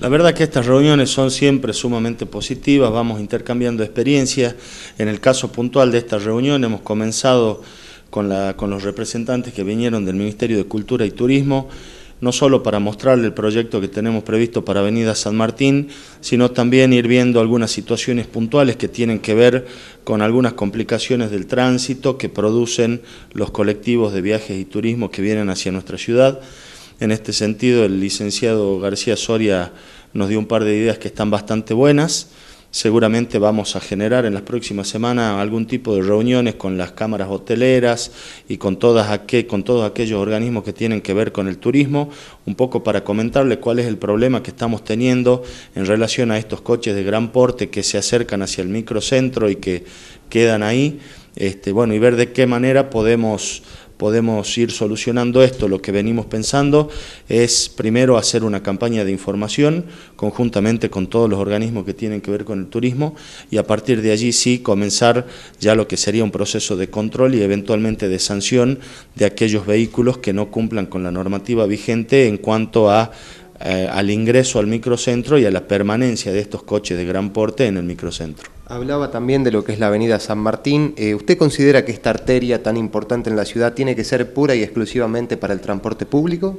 La verdad que estas reuniones son siempre sumamente positivas, vamos intercambiando experiencias. En el caso puntual de esta reunión hemos comenzado con, con los representantes que vinieron del Ministerio de Cultura y Turismo, no solo para mostrarle el proyecto que tenemos previsto para Avenida San Martín, sino también ir viendo algunas situaciones puntuales que tienen que ver con algunas complicaciones del tránsito que producen los colectivos de viajes y turismo que vienen hacia nuestra ciudad. En este sentido, el licenciado García Soria nos dio un par de ideas que están bastante buenas. Seguramente vamos a generar en las próximas semanas algún tipo de reuniones con las cámaras hoteleras y con, todas con todos aquellos organismos que tienen que ver con el turismo, un poco para comentarle cuál es el problema que estamos teniendo en relación a estos coches de gran porte que se acercan hacia el microcentro y que quedan ahí, este, bueno, y ver de qué manera podemos podemos ir solucionando esto, lo que venimos pensando es primero hacer una campaña de información conjuntamente con todos los organismos que tienen que ver con el turismo y a partir de allí sí comenzar ya lo que sería un proceso de control y eventualmente de sanción de aquellos vehículos que no cumplan con la normativa vigente en cuanto a eh, al ingreso al microcentro y a la permanencia de estos coches de gran porte en el microcentro. Hablaba también de lo que es la avenida San Martín. Eh, ¿Usted considera que esta arteria tan importante en la ciudad tiene que ser pura y exclusivamente para el transporte público?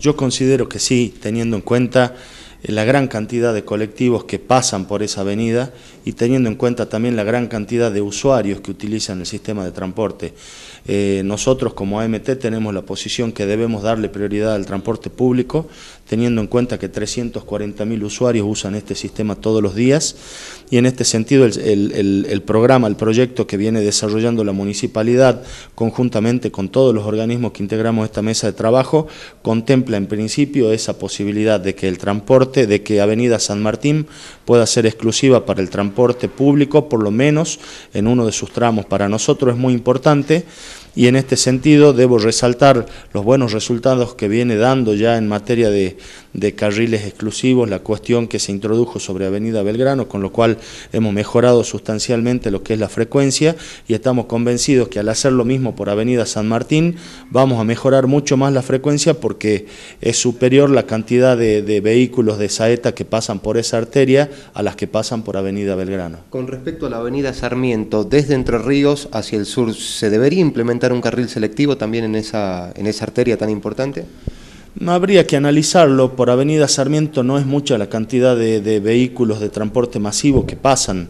Yo considero que sí, teniendo en cuenta la gran cantidad de colectivos que pasan por esa avenida y teniendo en cuenta también la gran cantidad de usuarios que utilizan el sistema de transporte. Eh, nosotros como AMT tenemos la posición que debemos darle prioridad al transporte público, teniendo en cuenta que 340.000 usuarios usan este sistema todos los días y en este sentido el, el programa, el proyecto que viene desarrollando la municipalidad conjuntamente con todos los organismos que integramos esta mesa de trabajo, contempla en principio esa posibilidad de que el transporte de que Avenida San Martín pueda ser exclusiva para el transporte público, por lo menos en uno de sus tramos. Para nosotros es muy importante y en este sentido debo resaltar los buenos resultados que viene dando ya en materia de, carriles exclusivos, la cuestión que se introdujo sobre Avenida Belgrano, con lo cual hemos mejorado sustancialmente lo que es la frecuencia y estamos convencidos que al hacer lo mismo por Avenida San Martín vamos a mejorar mucho más la frecuencia porque es superior la cantidad de, de vehículos de saeta que pasan por esa arteria a las que pasan por Avenida Belgrano. Con respecto a la Avenida Sarmiento, desde Entre Ríos hacia el sur, ¿se debería implementar un carril selectivo también en esa, en esa arteria tan importante? No habría que analizarlo, por Avenida Sarmiento no es mucha la cantidad de, de vehículos de transporte masivo que pasan.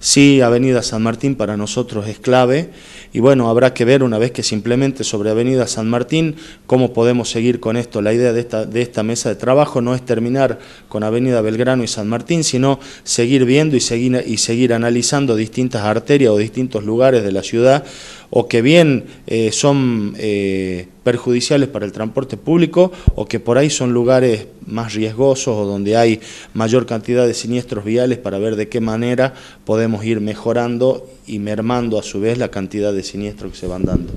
Sí, Avenida San Martín para nosotros es clave y bueno, habrá que ver una vez que se implemente sobre Avenida San Martín cómo podemos seguir con esto. La idea de esta, de esta mesa de trabajo no es terminar con Avenida Belgrano y San Martín, sino seguir viendo y seguir, y seguir analizando distintas arterias o distintos lugares de la ciudad o que bien eh, son eh, perjudiciales para el transporte público o que por ahí son lugares más riesgosos o donde hay mayor cantidad de siniestros viales para ver de qué manera podemos ir mejorando y mermando a su vez la cantidad de siniestros que se van dando.